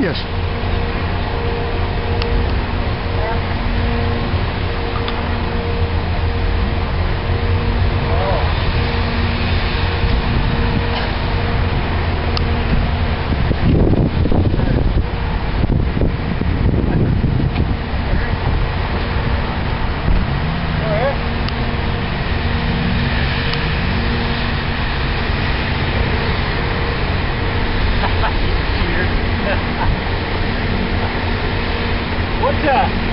Yes. The?